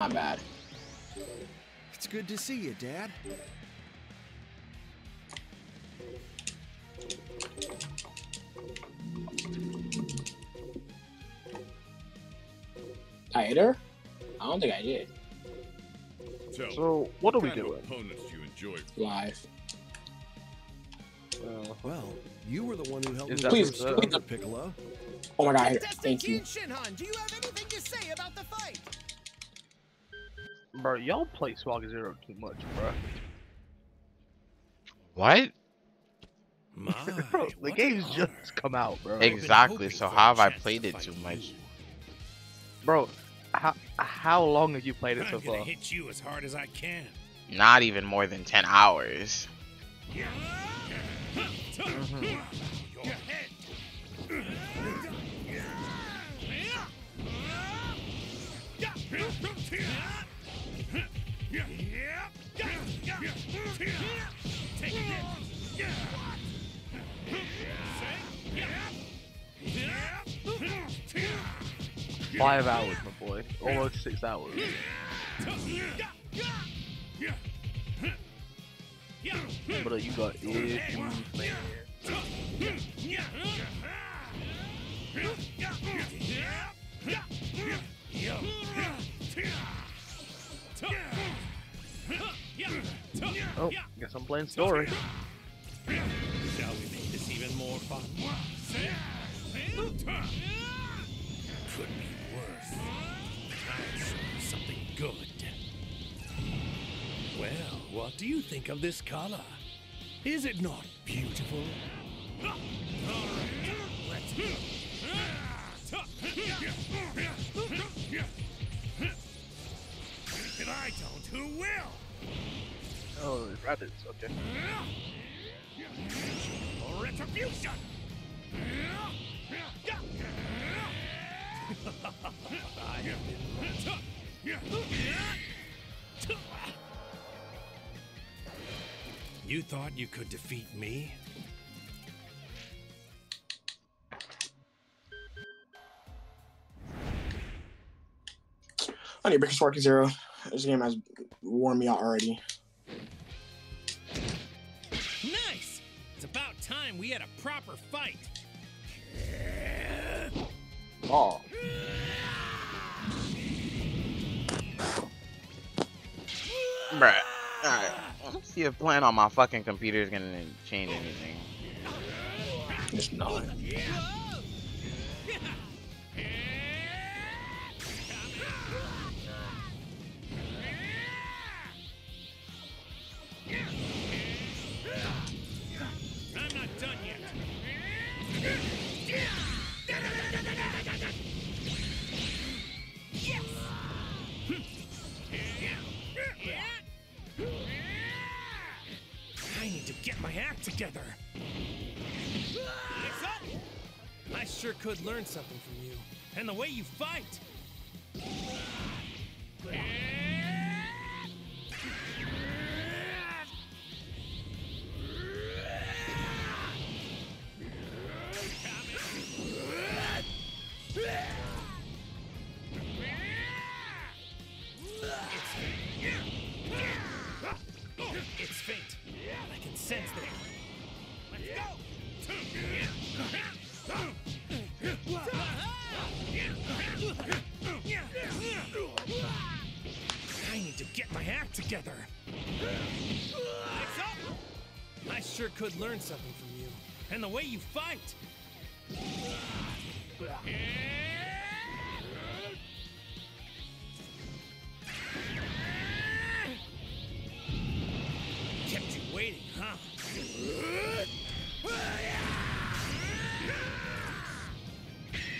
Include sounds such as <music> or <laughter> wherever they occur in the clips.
Not bad. It's good to see you, Dad. I hit her? I don't think I did. So, So what are we doing? opponents do you enjoy? Live. Uh, Well, you were the one who helped me that become Please, please. Piccolo. Oh my god, I hit her. Contestant Thank you. Shinhan, do you have anything to say about the fight? Bro, y'all play Swag Zero too much, bro. What? My, bro, the what game's an just honor. come out, bro. Exactly. So how have I chance to played it fight too you. much? Bro, how how long have you played it so I'm gonna far? hit you as hard as I can. Not even more than ten hours. Mhm. Your head. Five hours, my boy. Almost six hours. Bro, uh, you got issues, man. Oh, guess I'm playing story. Shall we make this even more fun? Could be worse. Something good. Well, what do you think of this color? Is it not beautiful? If I don't, who will? Oh, rabbits. Okay. Retribution! I have been You thought you could defeat me? I need to break Spark Zero. This game has worn me out already. Time we had a proper fight. Oh. Bruh. Alright. Let's see if playing on my fucking computer is gonna change anything. It's not. Could learn something from you. And the way you fight. Sure learn something from you. And the way you fight. Kept you waiting, huh?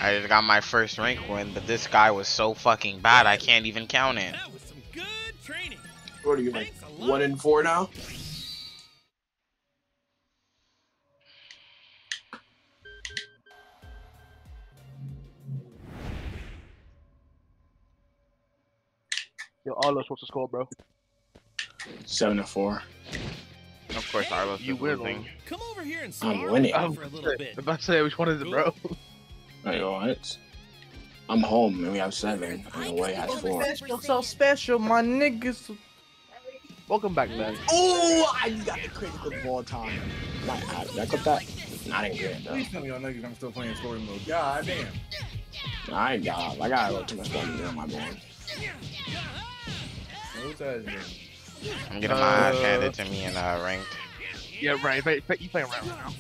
I just got my first rank win, but this guy was so fucking bad I can't even count it. That was some good training. What are you like? Thanks a lot. One in four now? Yo, Arlos, what's the score, bro? Seven and four. Of course, Arlos You is win. losing. Come over here and I'm winning. me I'm for a little bit. about to say which one is it, bro? There you go. It's I'm home and we have seven. And the way has four. Special, so special, my niggas. Welcome back, man. Oh, I just got the crazy clip of all time. Not, I, did I clip that? Nah, I didn't get it though. Please tell me y'all niggas I'm still playing story mode. God damn. Nah, I ain't got. I got a little too much fun on my board. What's that? I'm getting my ass Uh, handed to me in uh, ranked. Yeah, right. But, but you playing around now.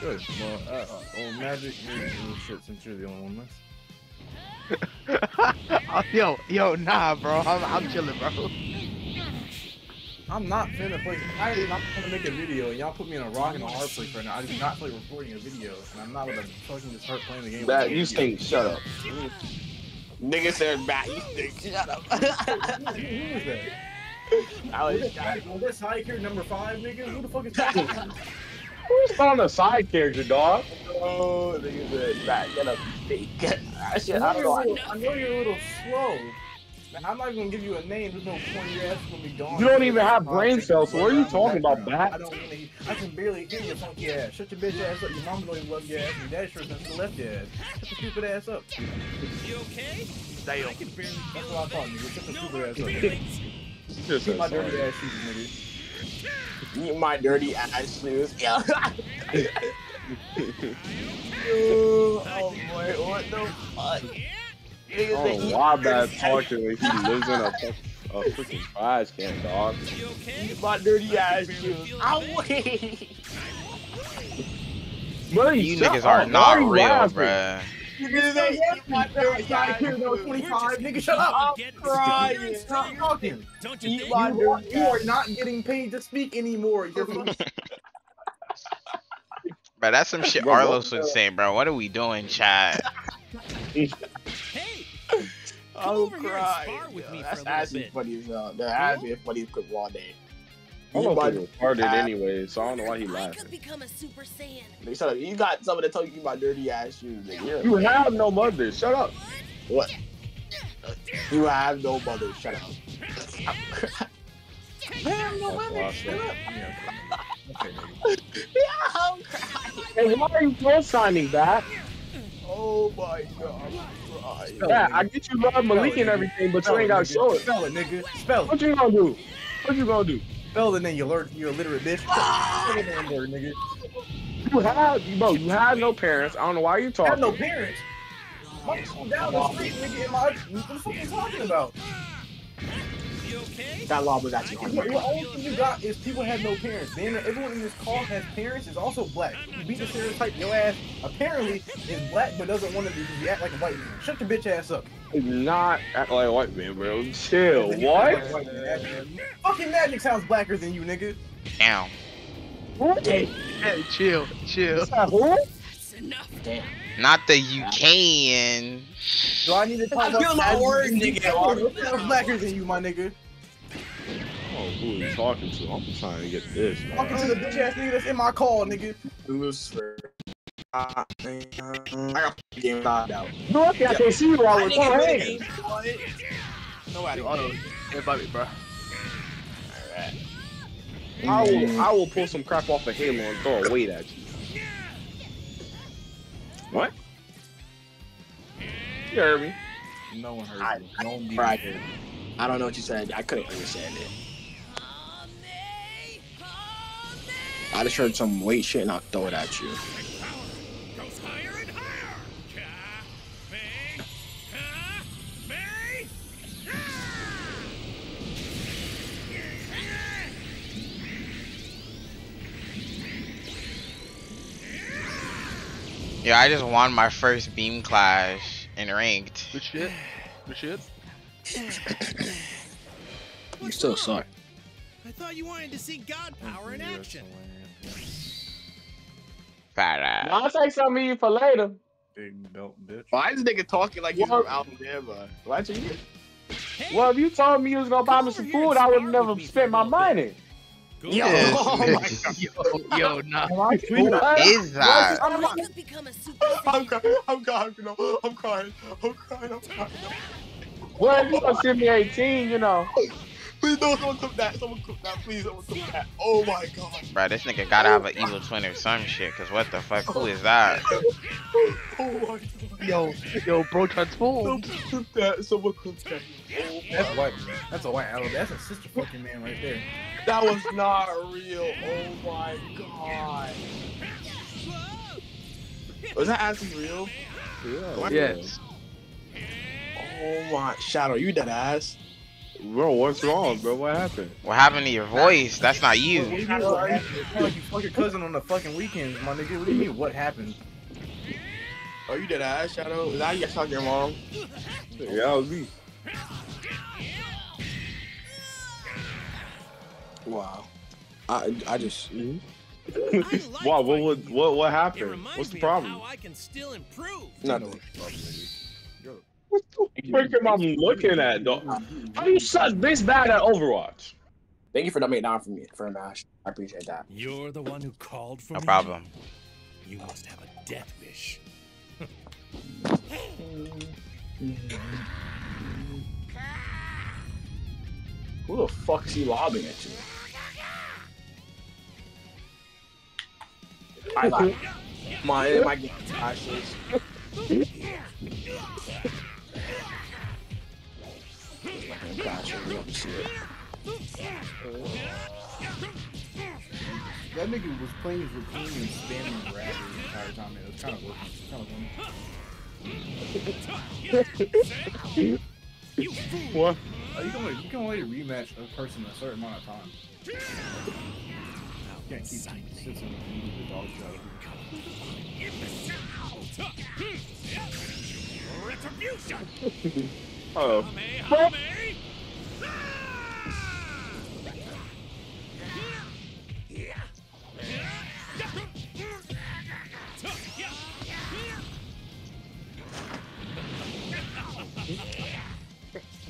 Good. Well, uh, uh, oh, Magic, you're, shit, since you're the only one left. <laughs> Oh, yo, yo, nah, bro. I'm, I'm chilling, bro. I'm not finna play. I am not gonna make a video, and y'all put me in a rock and a hard place right now. I do not play recording a video, and I'm not gonna fucking just start playing the game. That you a stink. Shut up. Nigga said back. You stink. Shut up. video. Who is that? I was that's side character number five, nigga. Who the fuck is <laughs> that? Who's on the side character, dog? Oh, nigga said back. Get up. you stink. <laughs> Ah, that. I I know, don't know. I know you're a little slow. Man, I'm not even gonna give you a name. There's no point. Your ass gonna be gone. You don't even have brain cells, so what are you talking about, Bat? Bat? I don't wanna. I can barely hear your funky ass. Shut your bitch ass up. Your mama don't even love your ass. Your dad sure doesn't left your ass. Shut your stupid ass up. You okay? Damn. I can barely That's what I'm talking to. Shut your No stupid ass up. feelings. Just Keep my sorry. dirty ass shoes, nigga. Eat my dirty ass shoes. <laughs> <laughs> Yeah. oh boy, what the fuck? Niggas Oh, say eat why my bad dirty talking when he lives in a, fuck- a freaking trash can, dog? You okay? Eat my dirty I ass can shoes. barely feel Ow! <laughs> Buddy, You shut niggas up. are Why not you real, laughing? bruh. Niggas say eat my dirty Side ass character number shoes. 25, nigga. Shut up. Get crying. Stop talking. Don't you Eat think? my You are, dirty you are ass not getting paid to speak anymore. You're fucking <laughs> <laughs> But that's some shit Bro, what Arlos the- would say, bro. What are we doing, chat? Hey, I'm oh, over here and crying. spar with me yo. for a That's little actually bit. funny as hell. That has been funny as clip all day. I'm Eat not my- retarded anyway, so I don't know why he I laughing. could become a Super Saiyan. Nigga, shut up. You got someone to tell you about dirty ass shoes. Nigga. You're- You have no mother. Shut up. What? You have no mother. Shut up. I <laughs> have no That's mother. Shut up. Yeah, okay, nigga. Yeah, <laughs> I'm crying. Hey, why are you co-signing that? Oh my god. Yeah, I get you love Malik and everything, but you ain't gotta show it. Spell it, nigga. Spell it. What you gonna do? What you gonna do? Spell it, then you learn. You're a literate bitch. Spell it, then, word, nigga. You have, bro. You have no parents. I don't know why you talking. I have no parents. Down the street, nigga. In my, what the fuck are you talking about? You okay? That law was actually hard. The only thing you got is people have no parents. Then everyone in this call has parents. Is also black. You beat the stereotype. Your ass apparently is black, but doesn't want to be. You act like a white man. Shut your bitch ass up. Not act like a white man, bro. Chill. Then like What? Fucking magic sounds blacker than you, nigga. Damn. Hey, hey, chill, chill. Who? That's enough. Damn. Not the you can. Do I need to talk I about feel my word, words, nigga. What sounds blacker than you, my nigga? Who are you talking to? I'm trying to get this, Talking to the bitch ass nigga that's in my call, nigga. Lucifer. I got the game thought out. No, I can see you all the time. Hey. Nobody. Auto, invite me, bro. I will, mm. I will pull some crap off of Halo and throw a weight at you. What? You heard me. No one heard I, you. No one I, beat cried. I don't know what you said. I couldn't understand it. I just heard some weight shit and I'll throw it at you. Goes higher and higher. Ka, may, ka, may. Yeah, I just won my first beam clash in ranked. Good shit. Good shit. You still suck. I thought you wanted to see God power in action. Fat ass. I'll take some of you for later. Big belt bitch. Why is this nigga talking like he's What? from Alabama? Why'd you Hey, Well, if you told me you was gonna buy me some food, I would never spent my money. Yo, ahead. <laughs> oh my <laughs> god. Yo, yo, nah. What? Is that? I'm I like, could become a Super I'm crying. I'm crying. I'm crying. I'm crying. I'm crying. well, if you gonna send me 18, you know. Please don't someone cook that. Someone cook that. Please someone cook that. Oh my god. Bro, this nigga gotta have an evil twin or some shit. Cause what the fuck? Who is that? <laughs> Oh my god. Yo, yo, bro, transform. Someone cook that. Someone cook that. Oh That's my- white. That's a white Alabama. That's a sister fucking man right there. That was not real. Oh my god. Was that actually real? Yeah. Yes. Oh my Shadow, you dead ass. Bro, what's wrong, bro? What happened? What happened to your voice? That's not you. What do you mean, what happened? Like you fuck your cousin on the fucking weekends, my nigga. What do you mean? What happened? Oh, you dead ass, Shadow. Is that how you talk to your mom? Yeah, that was me. Wow. I I just. I hmm? like <laughs> Wow, what, fighting what, what, what happened? What's the problem? Of how I can still improve. nothing. What the frick am I looking at, dog? How you such this bad at Overwatch? Thank you for dumbing it down for me for a mash. I appreciate that. You're the one who called for No me. problem. You must have a death wish. Who the fuck is he lobbing at you? I like my my game ashes. That nigga was playing his routine and spamming grab the entire time. It was kind of working. Kind of funny. What? Uh, you can only you can only rematch a person a certain amount of time. You can't keep sitting the dog shot. Retribution! Oh, Hame,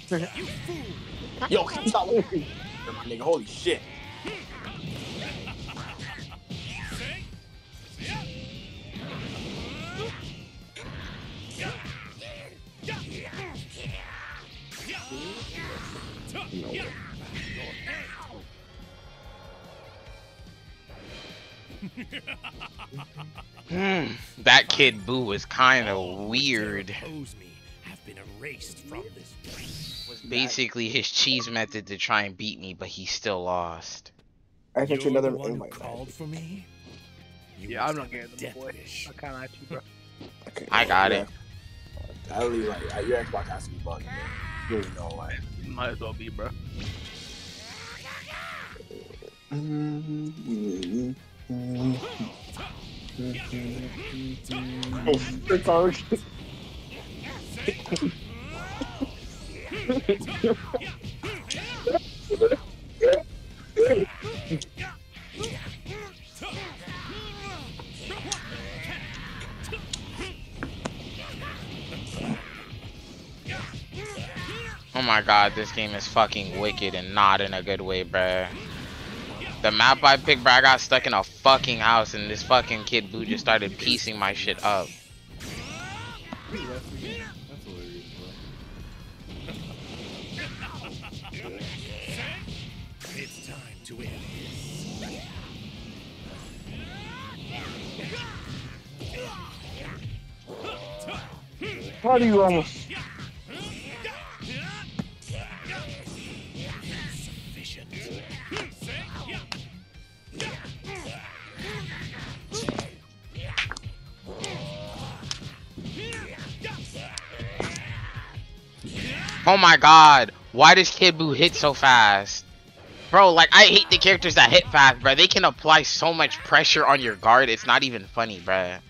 <laughs> Yo. My nigga, holy shit. Hmm. That kid Buu was kind of weird. Me have been erased from this. Was basically his cheese method to try and beat me, but he still lost. I sent you another one who called for me. You Yeah, I'm not getting the boy. I kind of like you, bro. Okay, I got yeah. it. I really like your Xbox has to be bugged. man. You really know like. Might as well be, bro. Oh, sorry. Oh my god, this game is fucking wicked and not in a good way, bruh. The map I picked, bruh, I got stuck in a fucking house and this fucking kid Buu just started piecing my shit up. That's hilarious, bro. It's time to end this. How do you almost? Oh my god, why does Kid Buu hit so fast? Bro, like, I hate the characters that hit fast, bro. They can apply so much pressure on your guard, it's not even funny, bruh.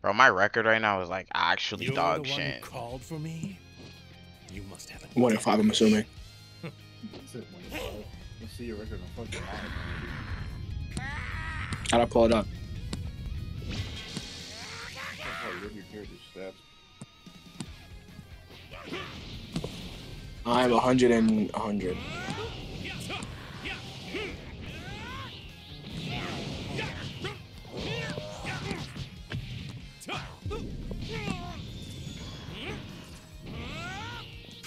Bro, my record right now is like actually You're dog shit. called for me. You must have a One in five, I'm assuming. That's it. Let's see your record on fucking live. How'd I pull it up? Oh, I'm 100 and 100.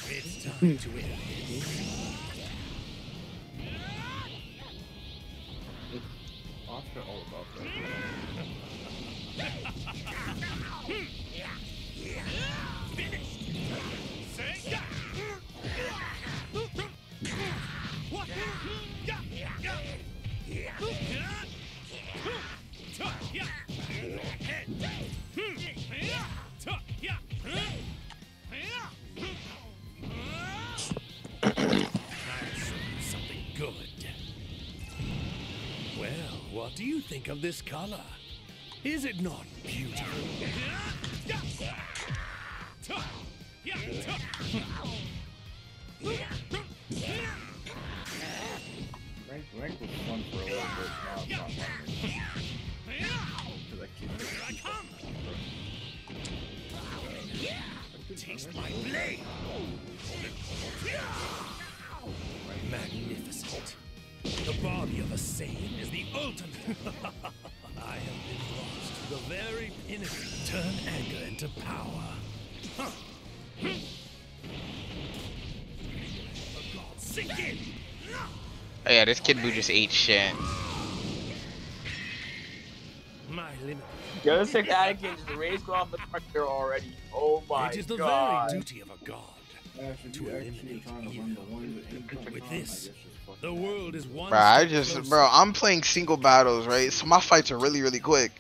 It's time to end. Think of this color? Is it not beautiful? Rank, rank was fun for a little bit. Now it's not fun. I Here I come! Taste my blade! Magnificent. The body of a Saiyan is the ultimate. <laughs> I have been lost to the very pinnacle. Turn anger into power. Huh. The gods sink in! Oh yeah, this Kid Buu just ate shit. My limit. Yo, this nigga Anakin just raised off the character already. Oh my god. it is the god. very duty of a god. Actually, To eliminate trying to run the ones that ain't coming With this, I guess just fuck The world is one. Bro, I just, bro, I'm playing single battles, right? So my fights are really, really quick.